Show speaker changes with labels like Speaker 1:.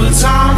Speaker 1: the time